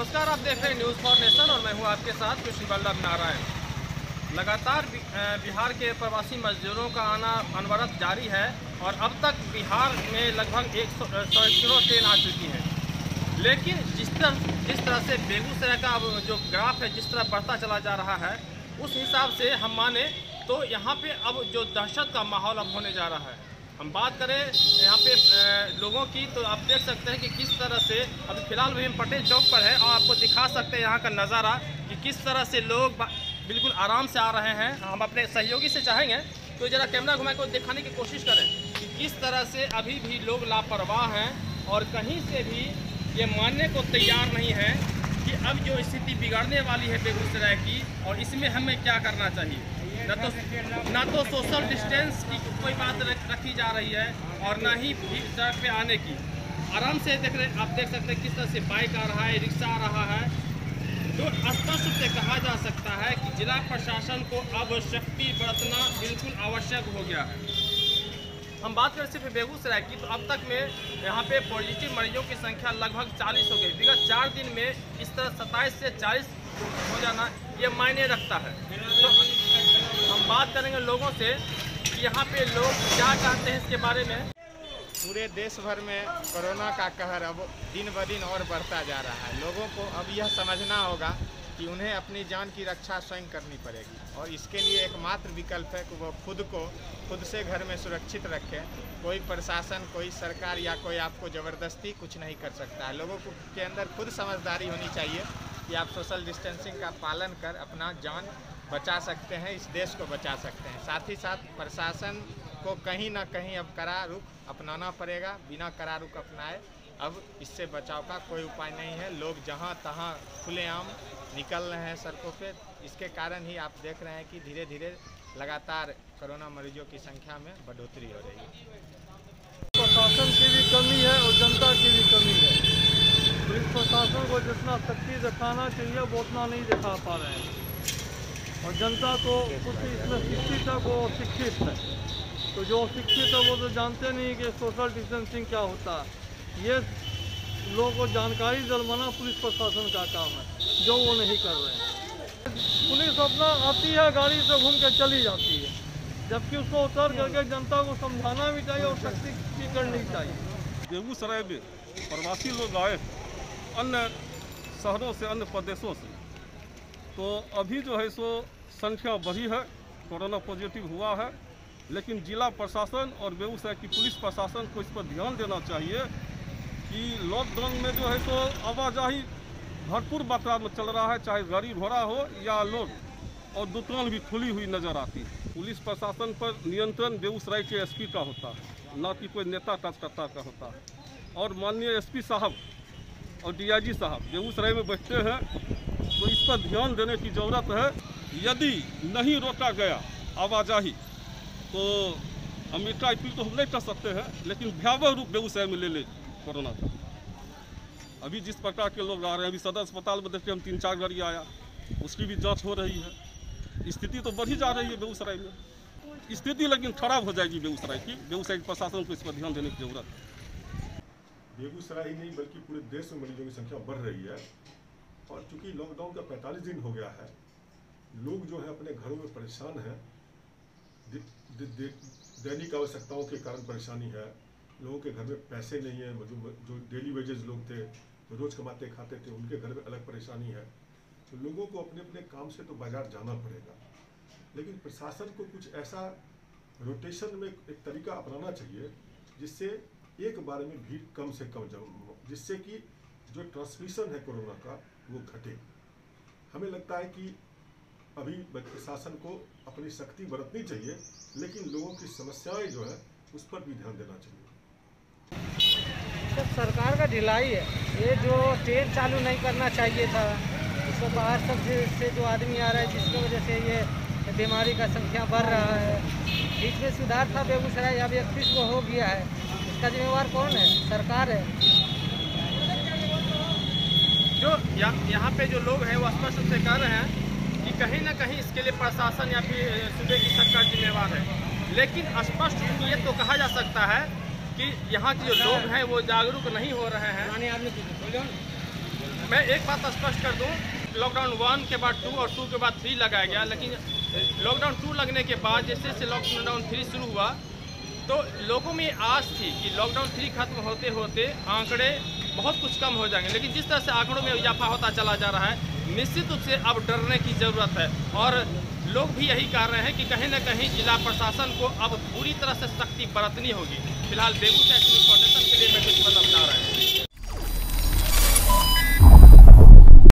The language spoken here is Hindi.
नमस्कार, आप देख रहे हैं न्यूज़ फॉर नेशन और मैं हूँ आपके साथ कृष्ण वल्लभ नारायण। लगातार बिहार के प्रवासी मजदूरों का आना अनवरत जारी है और अब तक बिहार में लगभग एक सौ सैकड़ों ट्रेन आ चुकी हैं। लेकिन जिस तरह जिस तरह से बेगूसराय का जो ग्राफ है, जिस तरह बढ़ता चला जा रहा है, उस हिसाब से हम माने तो यहाँ पे अब जो दहशत का माहौल अब होने जा रहा है। हम बात करें, यहाँ पे लोगों की तो आप देख सकते हैं कि किस तरह से, अभी फ़िलहाल भी हम पटेल चौक पर है और आपको दिखा सकते हैं यहाँ का नज़ारा कि किस तरह से लोग बिल्कुल आराम से आ रहे हैं। हम अपने सहयोगी से चाहेंगे तो जरा कैमरा घुमा को दिखाने की कोशिश करें कि किस तरह से अभी भी लोग लापरवाह हैं और कहीं से भी ये मानने को तैयार नहीं है कि अब जो स्थिति बिगड़ने वाली है बेगूसराय की और इसमें हमें क्या करना चाहिए। न तो न तो सोशल डिस्टेंस की कोई बात रख- जा रही है और न ही भी सड़क पे आने की। आराम से देख रहे, आप देख सकते हैं किस तरह से बाइक आ रहा है रिक्शा आ रहा है। तो स्पष्ट रूप से कहा जा सकता है कि जिला प्रशासन को अब शक्ति बरतना बिल्कुल आवश्यक हो गया है। हम बात करें सिर्फ़ बेगूसराय की तो अब तक में यहाँ पे पॉजिटिव मरीजों की संख्या लगभग 40 हो गई। विगत चार दिन में इस तरह 27 से 40 हो जाना ये मायने रखता है। तो बात करेंगे लोगों से कि यहाँ पे लोग क्या चाहते हैं इसके बारे में। पूरे देश भर में कोरोना का कहर अब दिन ब दिन और बढ़ता जा रहा है। लोगों को अब यह समझना होगा कि उन्हें अपनी जान की रक्षा स्वयं करनी पड़ेगी। और इसके लिए एकमात्र विकल्प है कि वो खुद को खुद से घर में सुरक्षित रखें। कोई प्रशासन, कोई सरकार या कोई आपको ज़बरदस्ती कुछ नहीं कर सकता है। लोगों को के अंदर खुद समझदारी होनी चाहिए कि आप सोशल डिस्टेंसिंग का पालन कर अपना जान बचा सकते हैं, इस देश को बचा सकते हैं। साथ ही साथ प्रशासन को कहीं ना कहीं अब कड़ा रुख अपनाना पड़ेगा, बिना कड़ा रुख अपनाए। अब इससे बचाव का कोई उपाय नहीं है। लोग जहाँ तहां खुलेआम निकल रहे हैं सड़कों पे। इसके कारण ही आप देख रहे हैं कि धीरे धीरे लगातार कोरोना मरीजों की संख्या में बढ़ोतरी हो रही है। प्रशासन की भी कमी है और जनता की भी कमी है। पुलिस प्रशासन को जितना सख्ती दिखाना चाहिए, वो उतना नहीं दिखा पा रहे हैं। और जनता तो कुछ इसमें शिक्षित है, वो शिक्षित है। तो जो शिक्षित है, वो तो जानते नहीं कि सोशल डिस्टेंसिंग क्या होता है। ये लोगों को जानकारी दिलवाना पुलिस प्रशासन का काम है, जो वो नहीं कर रहे हैं। पुलिस अपना आती है, गाड़ी से घूम के चली जाती है। जबकि उसको उतर करके जनता को समझाना भी चाहिए और सख्ती भी करनी चाहिए। बेगूसराय में प्रवासी लोग आए, अन्य शहरों से, अन्य प्रदेशों से। तो अभी जो है सो संख्या बढ़ी है, कोरोना पॉजिटिव हुआ है, लेकिन जिला प्रशासन और बेगूसराय की पुलिस प्रशासन को इस पर ध्यान देना चाहिए कि लॉकडाउन में जो है सो आवाजाही भरपूर मात्रा में चल रहा है, चाहे गाड़ी घोड़ा हो या लोग, और दुकान भी खुली हुई नज़र आती है। पुलिस प्रशासन पर नियंत्रण बेगूसराय के एसपी का होता है, न कि कोई नेता कार्यकर्ता का होता है। और माननीय एसपी साहब और डीआईजी साहब बेगूसराय में बैठते हैं तो इस पर ध्यान देने की ज़रूरत है, यदि नहीं रोका गया आवाजाही तो हम इसका अपील तो हम नहीं कर सकते हैं, लेकिन भयावह रूप बेगूसराय में ले ले कोरोना का। अभी जिस प्रकार के लोग आ रहे हैं, अभी सदर अस्पताल में देखते हम तीन चार गाड़ी आया, उसकी भी जाँच हो रही है। स्थिति तो बढ़ी जा रही है बेगूसराय में। स्थिति लेकिन खराब हो जाएगी बेगूसराय की। बेगूसराय के प्रशासन को इस पर ध्यान देने की ज़रूरत है। बेगूसराय ही नहीं, बल्कि पूरे देश में मरीजों की संख्या बढ़ रही है। और चूँकि लॉकडाउन का 45 दिन हो गया है, लोग जो है अपने घरों में परेशान हैं। दैनिक आवश्यकताओं के कारण परेशानी है। लोगों के घर में पैसे नहीं है जो जो डेली वेजेस लोग थे, जो रोज कमाते, खाते थे, उनके घर में अलग परेशानी है। तो लोगों को अपने अपने काम से तो बाज़ार जाना पड़ेगा। लेकिन प्रशासन को कुछ ऐसा रोटेशन में एक तरीका अपनाना चाहिए, जिससे एक बार में भीड़ कम से कम जिससे कि जो ट्रांसमिशन है कोरोना का वो घटे। हमें लगता है कि अभी प्रशासन को अपनी सख्ती बरतनी चाहिए, लेकिन लोगों की समस्याएँ जो है, उस पर भी ध्यान देना चाहिए। सरकार का ढिलाई है, ये जो ट्रेन चालू नहीं करना चाहिए था इसको बाहर सबसे जो आदमी आ रहा है, जिसकी वजह से ये बीमारी का संख्या बढ़ रहा है, बीच में सुधार था बेगूसराय, अब इकतीस को हो गया है। इसका जिम्मेवार कौन है? सरकार है। जो या, यहाँ पे जो लोग हैं वो स्पष्ट रूप से कह रहे हैं कि कहीं ना कहीं इसके लिए प्रशासन या फिर सूबे की सरकार जिम्मेवार है। लेकिन स्पष्ट रूप ये तो कहा जा सकता है कि यहाँ के जो लोग हैं वो जागरूक नहीं हो रहे हैं। मैं एक बात स्पष्ट कर दूँ लॉकडाउन वन के बाद टू और टू के बाद थ्री लगाया गया लेकिन लॉकडाउन टू लगने के बाद जैसे जैसे लॉकडाउन थ्री शुरू हुआ तो लोगों में आस थी कि लॉकडाउन थ्री खत्म होते होते आंकड़े बहुत कुछ कम हो जाएँगे। लेकिन जिस तरह से आंकड़ों में इजाफा होता चला जा रहा है, निश्चित रूप से अब डरने की ज़रूरत है। और लोग भी यही कह रहे हैं कि कहीं ना कहीं जिला प्रशासन को अब पूरी तरह से सख्ती बरतनी होगी। फ़िलहाल बेगूसराय के लिए मैं कुछ बदल रहा हैं।